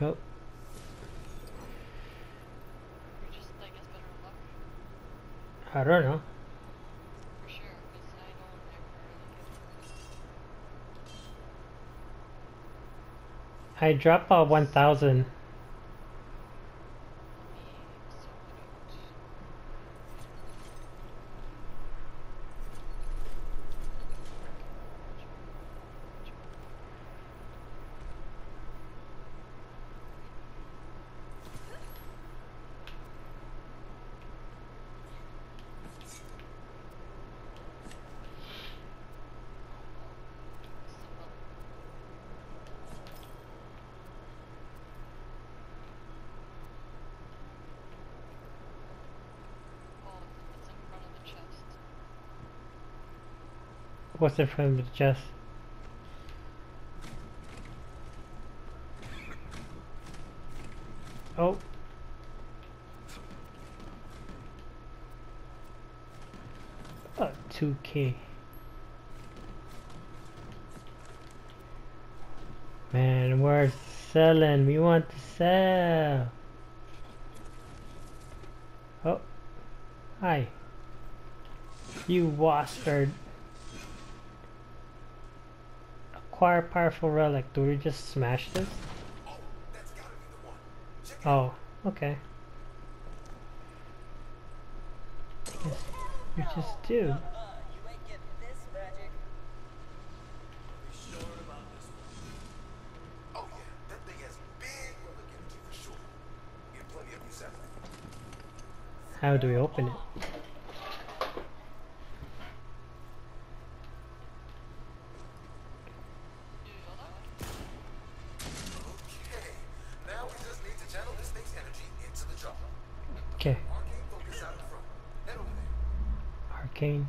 Oh, just, I guess. I don't know. I dropped about 1,000. What's in front of the chest? Oh. Uh, 2k. Man, we're selling. We want to sell. Oh. Hi. You bastard. Acquire powerful relic. Do we just smash this? Oh, it okay. Yes, we just do. How do we open magic. Arcane.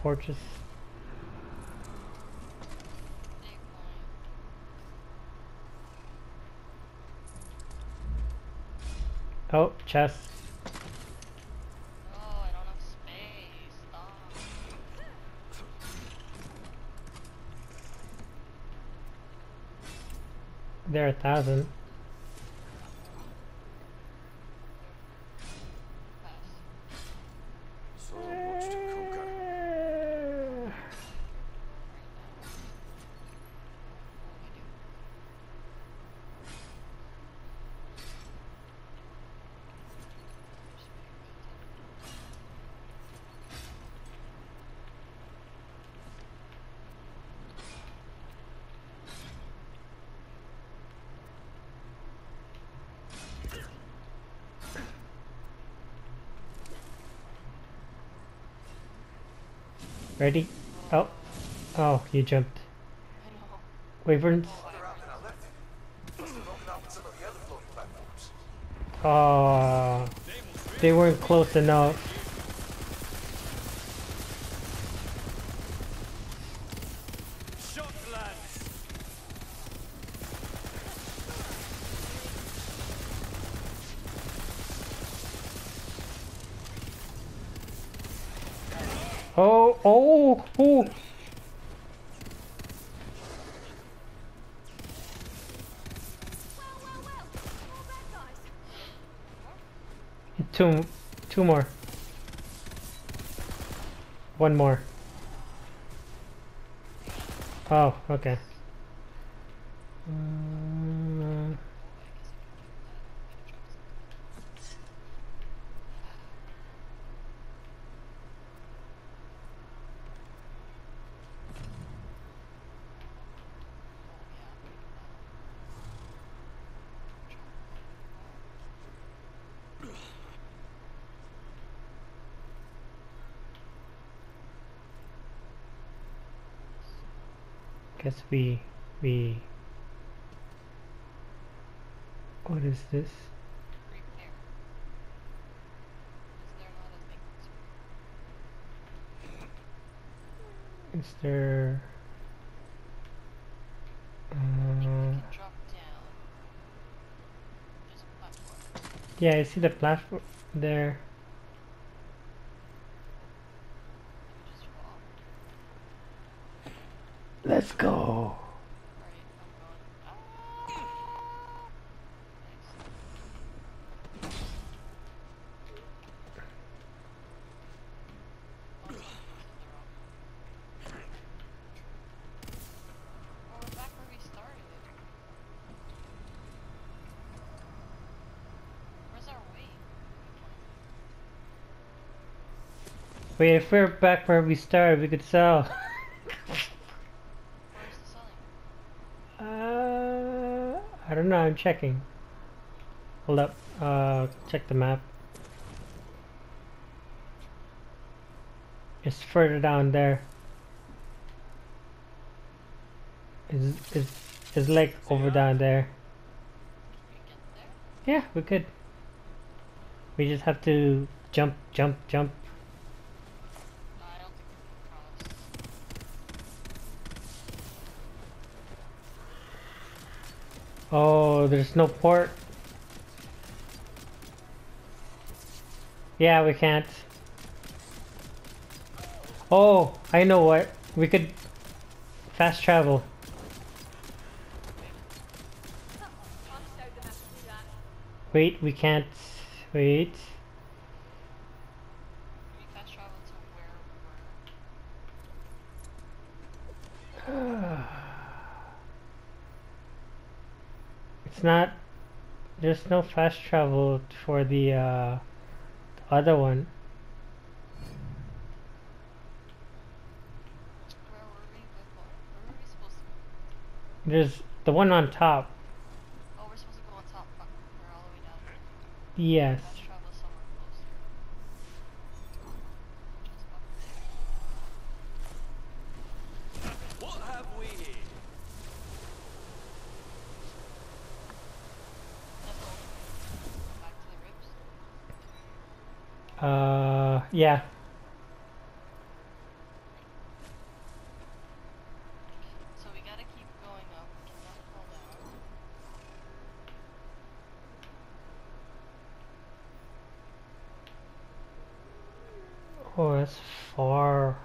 Fortress. Oh, chest. Oh, I don't have space. Stop. There are a thousand. Ready? Oh. Oh, you jumped. Wyverns. Further out than I left it. Must have broken off with some of the other floating platforms. Oh. They weren't close enough. Oh, oh, oh. Two, two more. One more. Oh, okay. Mm, guess we we. What is this? Is there Uh, can drop down. There's a platform. yeah, I see the platform there. We just fall. Let's go. Alright, I'm going. Ah! Wait, if we're back where we started, we could sell. Where's the selling? uh, I don't know. I'm checking. Hold up. Uh, check the map. It's further down there. It's, it's, it's like over down there. Can we get there? Yeah, we could. We just have to jump, jump, jump. No, I don't think we can cross. Oh, there's no port. Yeah, we can't. Oh, I know what. We could fast travel. Wait, we can't. Wait. Can we fast travel to where we were? It's not. There's no fast travel for the uh, the other one. We before? Where were we supposed to go? There's the one on top. Oh, we're supposed to go on top. We're all the way down. Yes. Fast travel somewhere closer. Just up there. What have we here? That's all. Go back to the ribs. Uh, yeah. So we gotta keep going up. We cannot fall down. Oh, that's far.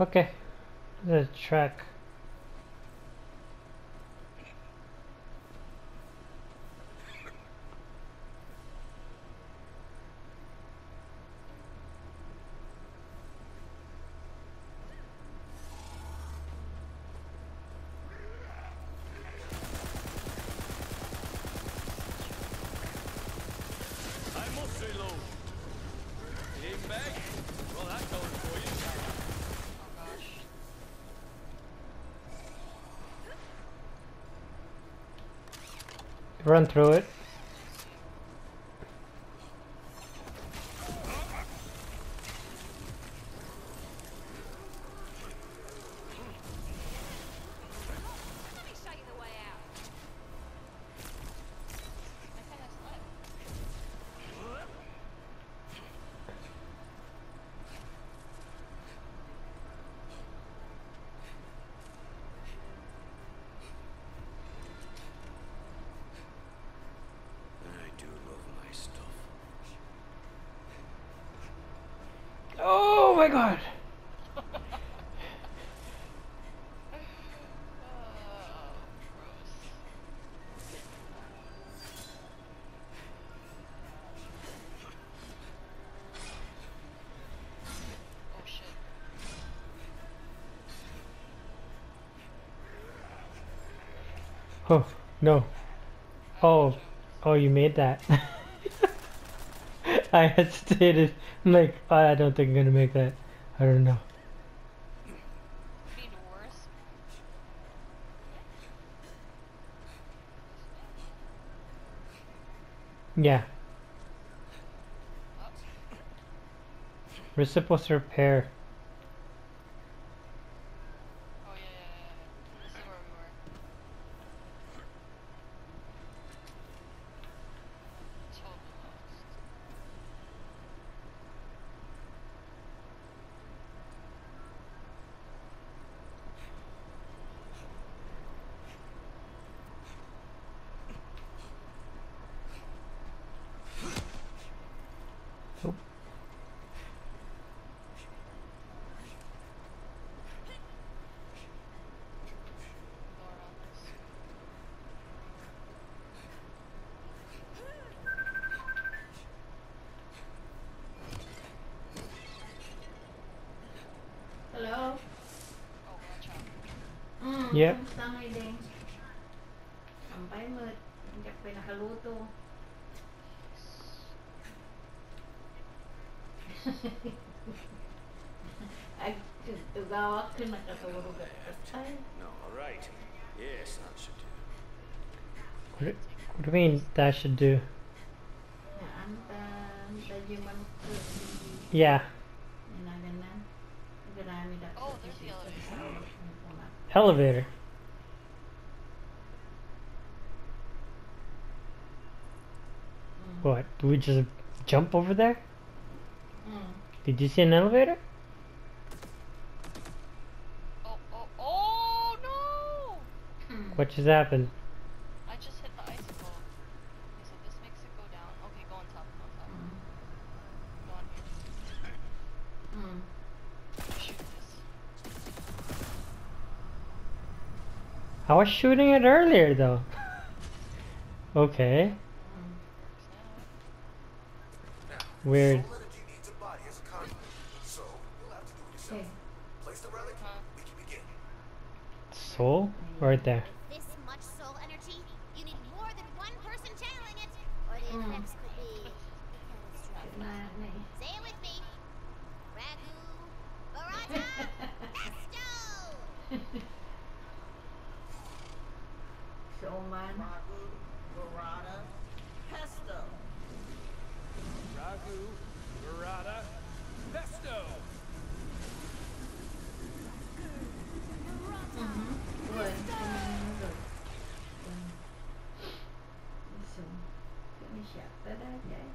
Okay. The track. I must reload. Aim back? Well, that goes for you. Oh gosh. Run through it. I kinda slept. I do love my stuff. Oh my god. Oh, no. Oh, oh, you made that. I hesitated. I'm like, I don't think I'm gonna make that. I don't know. Yeah, Oh, we're supposed to repair. oh yeah, yeah, yeah, yeah. This is where we were. Totally lost. Oh. Go around this. Hello? Oh, watch out. Mm, Yep. Kamusta din? Sampay mo. Hindi ka pa nakaluto. Ay, tugawak ka nakatulog at. No, all right. Yes, that should do. What do, what do you mean that should do? Naan ta, medyo man ko. Yeah, Ginaganan. Garami da Oh, there's the elevator. Elevator. What? Do we just jump over there? Mm. Did you see an elevator? Oh, oh, oh no! Mm. What just happened? I just hit the icicle. Okay, so this makes it go down. Okay, go on top, go on top. Go on here. Mm. Shoot this. I was shooting it earlier though. okay, weird. soul Right needs a body as a conduit, so you'll have to do it yourself. Okay. Place the relic, Huh? we can begin. Soul? Right there. This much soul energy, you need more than one person channeling it, or the Mm. effects could be catastrophic. Na, na, Say it with me. Ragu, Burrata, Pesto! So man. Ragu, burrata, pesto. Ragu, burrata, pesto. Mhm. Good. Mm, good. Mm. So, kami siya. Tada, guys.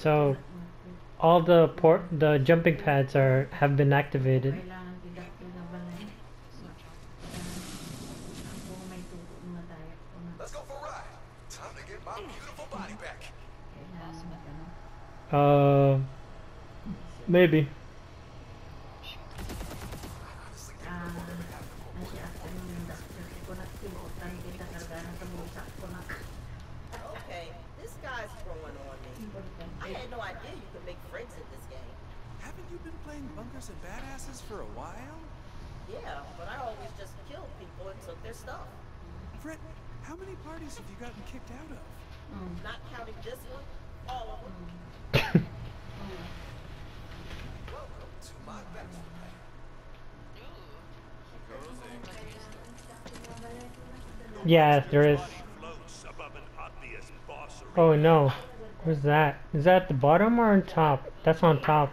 So all the port, the jumping pads are have been activated. Kailangan tidak pinabalay. So jump. Ako may tubo na tayo ko na Let's go for a ride. Time to get my beautiful body back. kailangan magano. Uh, maybe. Honestly, Ah, nasi akan yung doctor ko na tibutan kita kargana sa bulsa ko na. Okay, this guy's growing on me. I had no idea you could make friends in this game. Haven't you been playing bunkers and badasses for a while? Yeah, but I always just killed people and took their stuff. Fred, how many parties have you gotten kicked out of? Mm. Not counting this one, all of them. welcome to my bachelor Yeah, there is. Floats above an obvious boss Oh no, where's that? Is that at the bottom or on top? That's on top.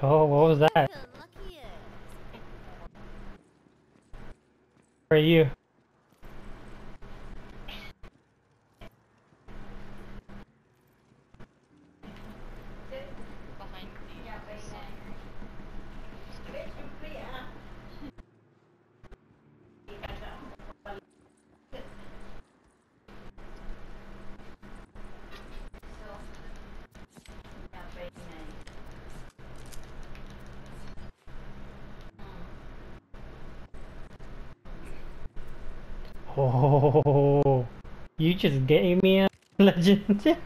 Oh, what was that? Where are you? Behind Yeah, the by sun. Oh, you just gave me a legendary.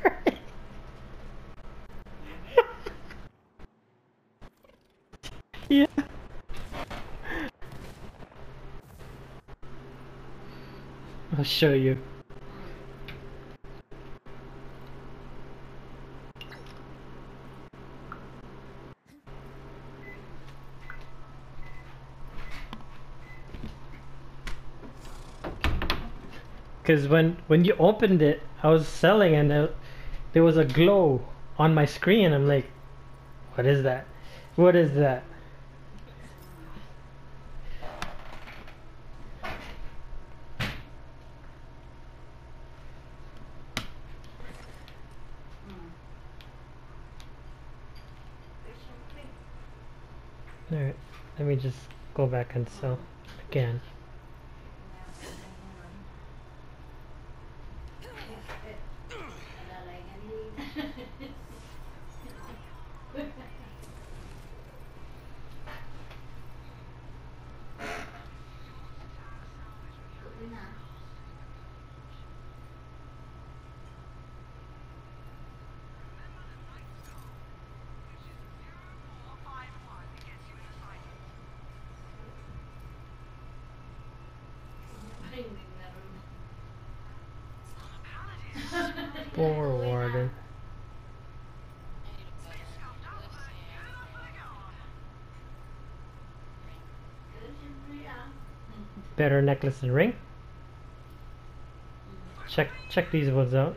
yeah. I'll show you. Because when when you opened it, I was selling and there, there was a glow on my screen. I'm like, what is that? What is that? Alright, let me just go back and sell again. Necklace Better necklace and ring. Check check these ones out.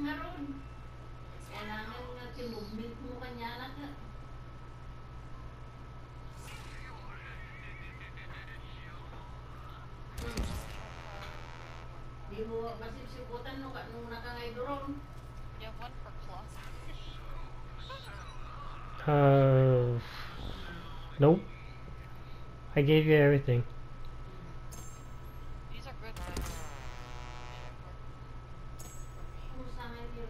Nagpardas nga ron. Kailangan nga tinubmit mo kanya na ka. Di mo masipsiputan no nung nakangay doron. You have one for cloth. Uh, nope. I gave you everything. These are good. for- yeah, for- for me. Kung sa nga yun.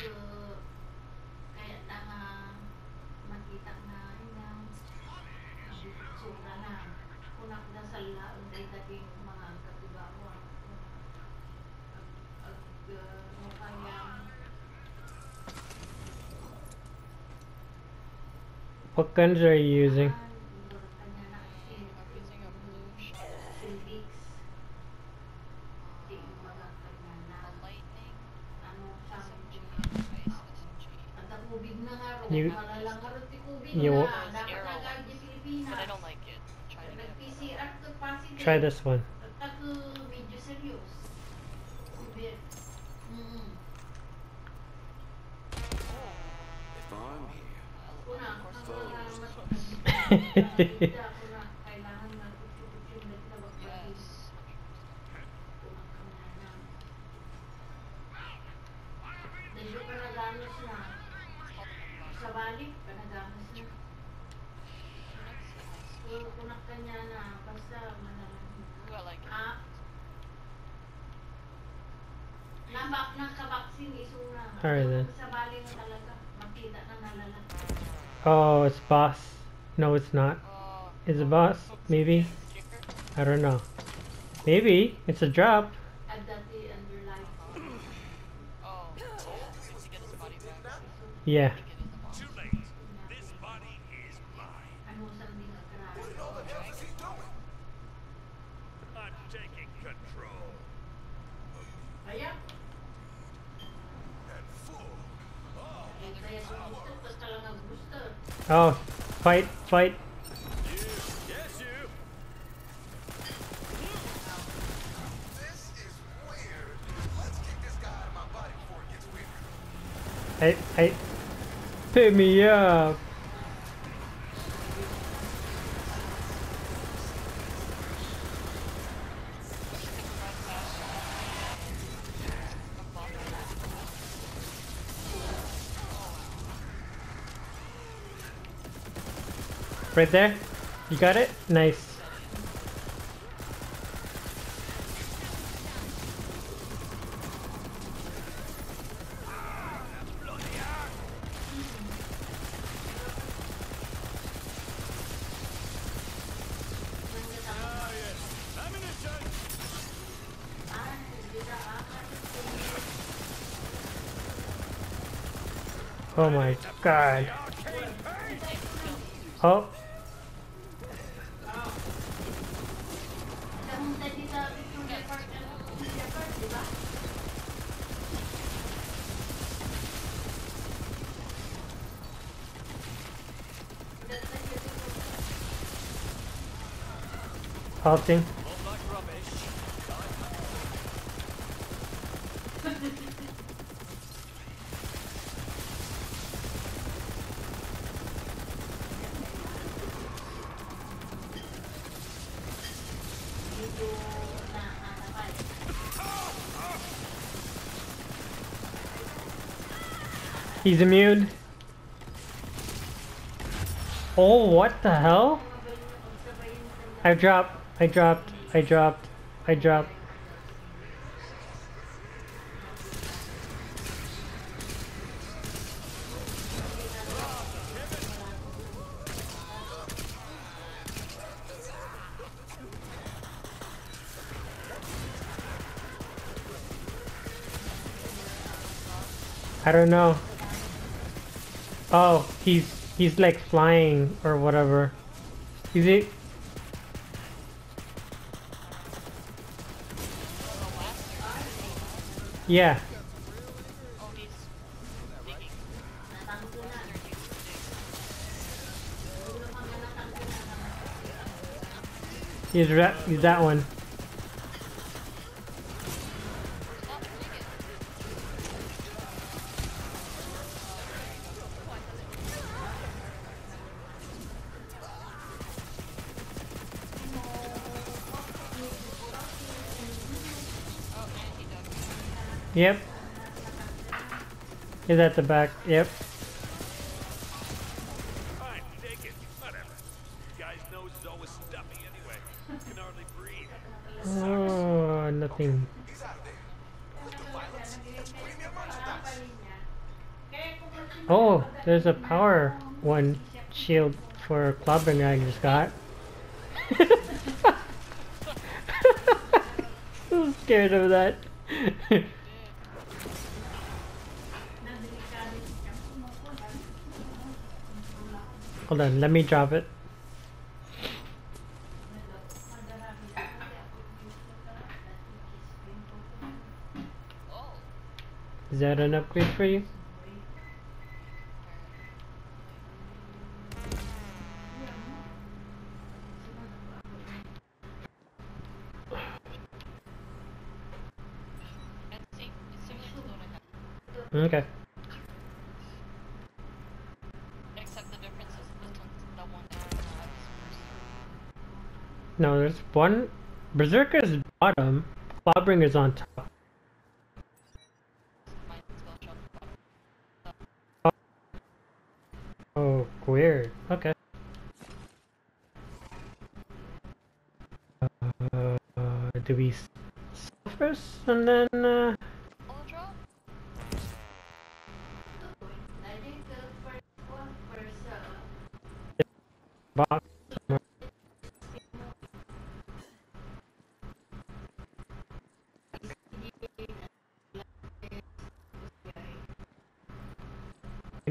isong na. So, kaya na nga makita na inang sobra na. Kunak na sa laon mga katibawa. Ag, uh, What guns are you using? I'm using a blue shell. I don't like it. Try it again. Nag-PCR to positive. Try this one. Ako medyo serious. Severe. Mm. If I'm here, Una, ang mga mat- Yes. Ako na, kailangan mag-utyo-utyo na tawag Yes. Dahil ko naganos na. Sa balik, panaganos na. Kung kunak ka na, basta manalang. Ooh, like. Ah. Nambak ng kabaksin isura. Alright then. Sa bali mo talaga, makita na nalala. Oh, it's boss. No, it's not. Is it boss? Maybe. I don't know. Maybe it's a drop. At it fight, fight. Hey, hey, pick me up. Right there. You got it. Nice. Oh my god. Oh, Dahil dati sa Victoria Park, ano, Victoria Park, di ba? That's like the Victoria halting. He's immune. Oh, what the hell? I dropped, I dropped, I dropped, I dropped. I don't know. Oh, he's he's like flying or whatever. Is it? Ra- he's that one. Yep. He's at the back. Yep. Fine, take it. Whatever. Guy's nose is always stuffy anyway. Can hardly breathe. Oh, nothing. He's out of there. Quit the violence. Premium merchandise. Kaya kung kasi Oh, there's a power one shield for clubbing I just got. so scared of that. Hold on, let me drop it. Is that an upgrade for you? Okay. No, there's one. Brr-Zerker's bottom, Clawbringer's on top. Oh. weird. Okay. Uh, do we first and then uh...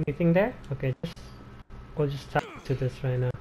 Anything there? Okay, just, we'll just talk to this right now.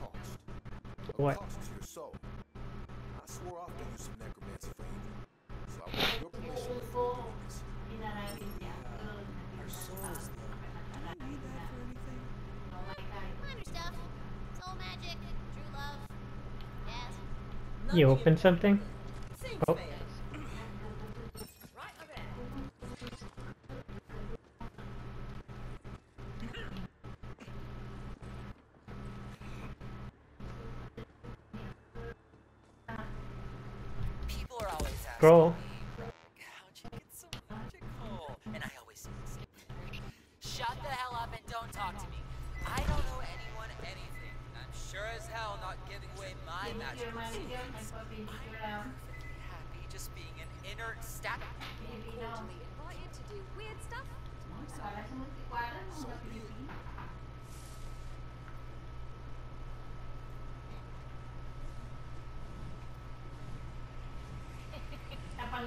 cost. What? Cost to your soul. I swore off use necromancy for evil. So I want your permission this. Our souls. Do need that for anything? You open something? Oh.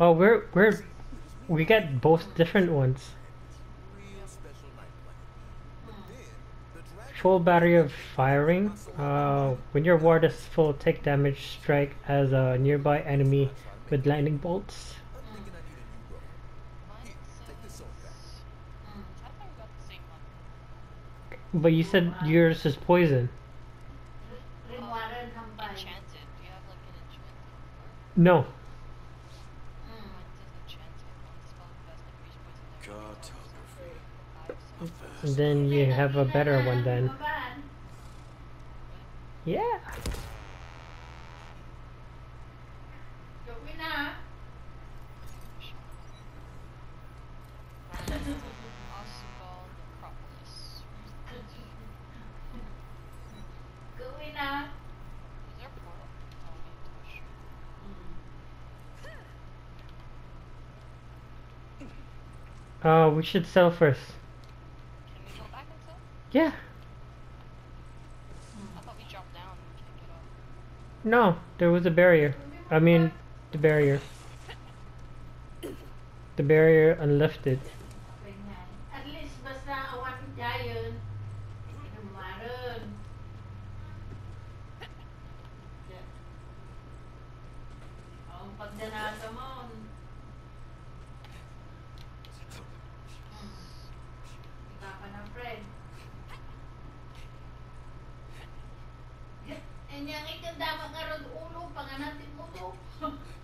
Oh, we're we're we get both different ones. Full battery of firing. Uh, when your ward is full, take damage strike as a nearby enemy with lightning bolts. But you said yours is poison. No. Then you have a better one then. Yeah. We should sell first. Sell? Yeah. No, there was a barrier. I mean, the barrier. The barrier unlifted. Nangitim dapat nga ulo, panganatin mo to.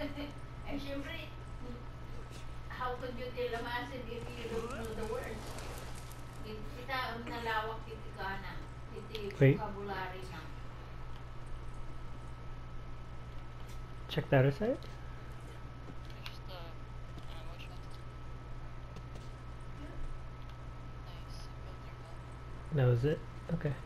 And syempre, how could you tell a massive if you don't know the words? Kita ang nalawak ka na. Wait. vocabulary na. Check that aside. It's just the ammo chest. Nice. Build your gun. That was it? Okay.